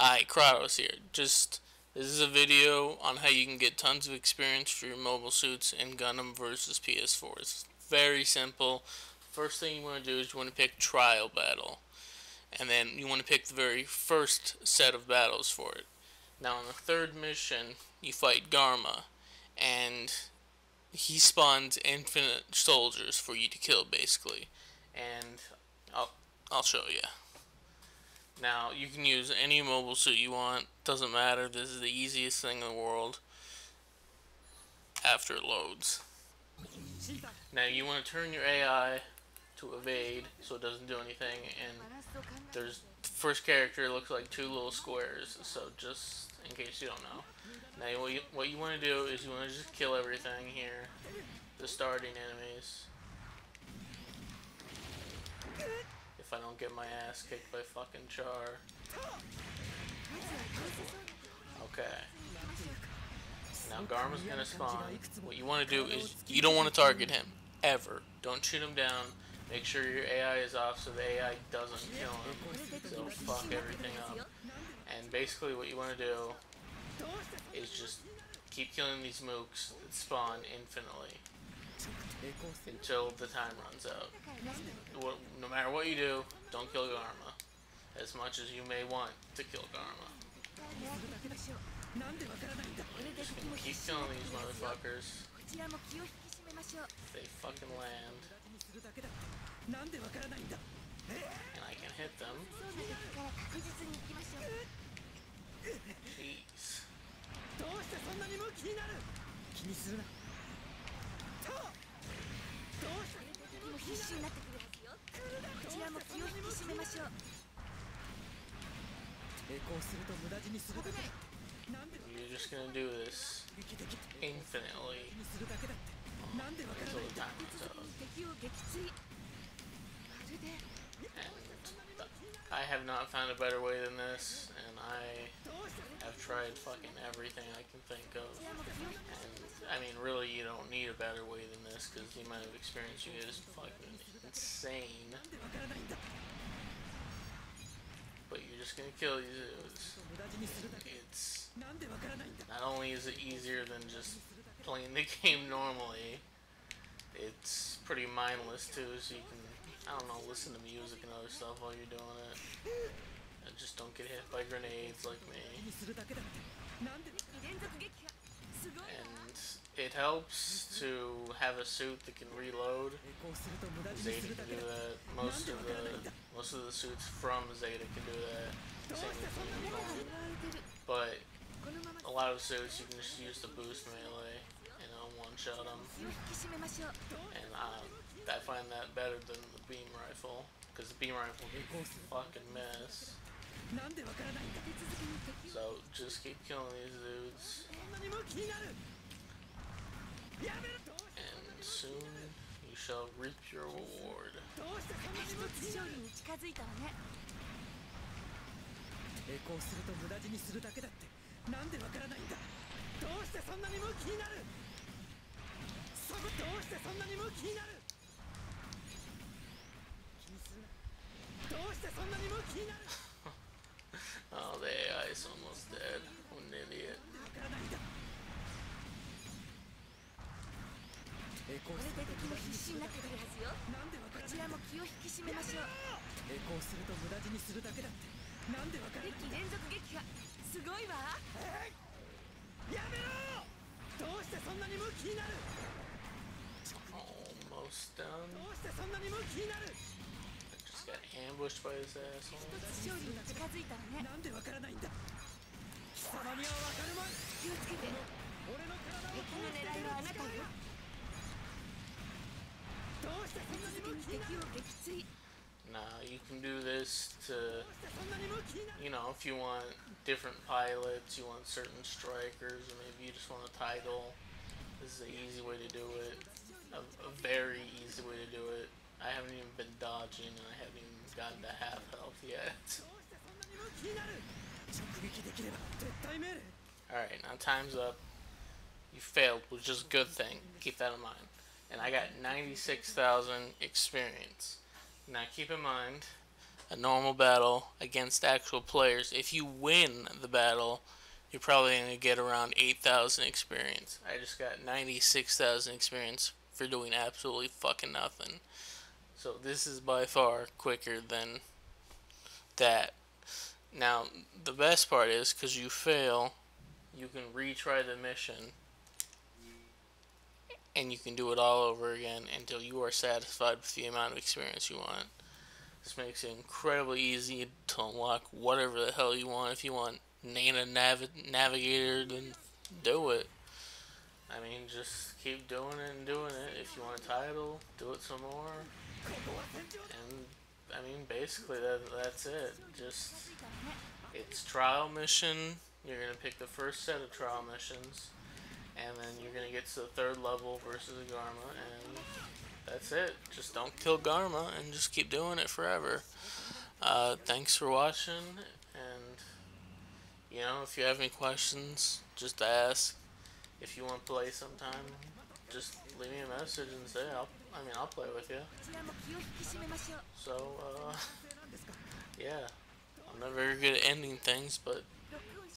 Hi, Kratos here. Just this is a video on how you can get tons of experience for your mobile suits in Gundam versus PS4. It's very simple. First thing you want to do is you want to pick Trial Battle. And then you want to pick the very first set of battles for it. Now on the third mission, you fight Garma. And he spawns infinite soldiers for you to kill, basically. And I'll, I'll show you. Now, you can use any mobile suit you want. Doesn't matter. This is the easiest thing in the world after it loads. Now, you want to turn your AI to evade so it doesn't do anything. And there's the first character looks like two little squares. So just in case you don't know. Now, what you, what you want to do is you want to just kill everything here. The starting enemies. If I don't get my ass kicked by fucking Char. Okay. Now Garma's gonna spawn. What you want to do is you don't want to target him ever. Don't shoot him down. Make sure your AI is off so the AI doesn't kill him. So fuck everything up. And basically what you want to do is just keep killing these mooks that spawn infinitely until the time runs out. No matter what you do, don't kill Garma. As much as you may want to kill Garma. Just keep killing these motherfuckers. They fucking land. And I can hit them. しょう抵抗すると無駄死にするだけ You're just gonna do this infinitely until the time runs out. I have not found a better way than this, and I have tried fucking everything I can think of. And, I mean, really, you don't need a better way than this, because the amount of experience you get is fucking insane. But you're just gonna kill these. It's... Not only is it easier than just playing the game normally, it's pretty mindless too, so you can I don't know, listen to music and other stuff while you're doing it. And just don't get hit by grenades like me. And it helps to have a suit that can reload. Zeta can do that. Most of the most of the suits from Zeta can do that. Same with But a lot of suits you can just use the boost melee and I'll one shot them. And uh, I find that better than the beam rifle, because the beam rifle is fucking mess. So just keep killing these dudes. shall reap your reward. 一つ勝に近づ。成功すると無駄死にするだけだってなんでわからないんだ？どうしてそんなにも気になる？そこどうしてそんなにも気になる？気にするな。どうしてそんなにもこれで敵も必死になってくるはずよ。こちらも気を引き締めましょう。抵抗すると無駄死にするだけだって。なんでわかる？敵連続撃破。すごいわ。やめろ！どうしてそんなにムキになる？Almost done. どうしてそんなにムキになる？Got ambushed by this asshole. Nah, you can do this to, you know, if you want different pilots, you want certain strikers, or maybe you just want a title. This is an easy way to do it. A, a very easy way to do it. I haven't even been dodging and I haven't even gotten to half health yet. Alright, now time's up. You failed, which is a good thing. Keep that in mind. And I got 96,000 experience. Now keep in mind, a normal battle against actual players. If you win the battle, you're probably going to get around 8,000 experience. I just got 96,000 experience for doing absolutely fucking nothing. So this is by far quicker than that. Now, the best part is because you fail, you can retry the mission and you can do it all over again until you are satisfied with the amount of experience you want. This makes it incredibly easy to unlock whatever the hell you want. If you want Nana Nav Navigator, then do it. I mean, just keep doing it and doing it. If you want a title, do it some more. And, I mean, basically, that, that's it. Just, it's trial mission. You're going to pick the first set of trial missions and then you're gonna get to the third level versus a Garma, and that's it. Just don't kill Garma, and just keep doing it forever. Uh, thanks for watching, and you know, if you have any questions, just ask. If you want to play sometime, just leave me a message and say, I'll, I mean, I'll play with you. So, uh, yeah, I'm not very good at ending things, but